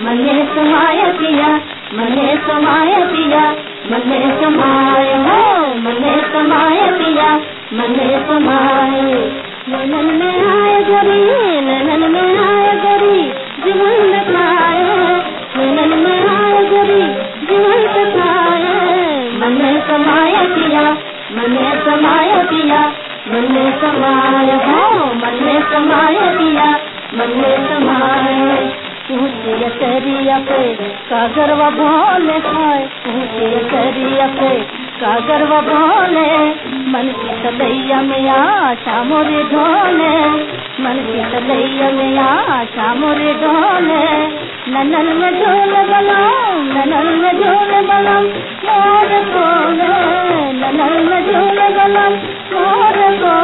मने समाय पिया मने समाय पिया मने समाय, हो, मने समाय पिया मने समाय। ननन में आए गरी ननन में आए गरी जीवन दिखाए ननन में आए गरी जीवन दिखाए मने समाय पिया मने समाय पिया मने समाय, हो, मने समाय पिया मने तूं कीअ सी अपे कागर बाब है तूं कीअ सीअ कागर बाब मन की चई अामुर धोल है। मन की चई अमाम धोल है। ननल म झोल बलो ननल म ढोल बलम गौ ननल म झोल बलम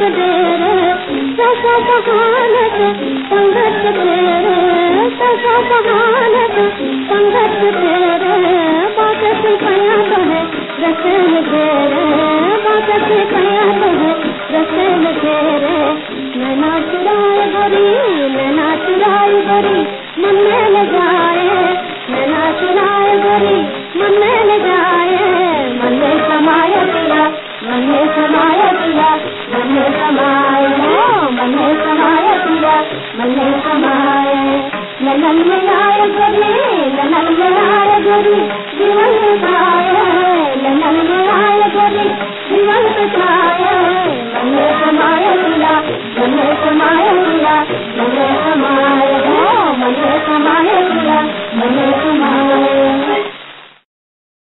कदेरे ससा बहाने से संघर्ष तेरे ससा बहाने से संघर्ष तेरे बात से में नैना चुराए गरी नैना मन में लगाए आए गरी आए गरी जीवन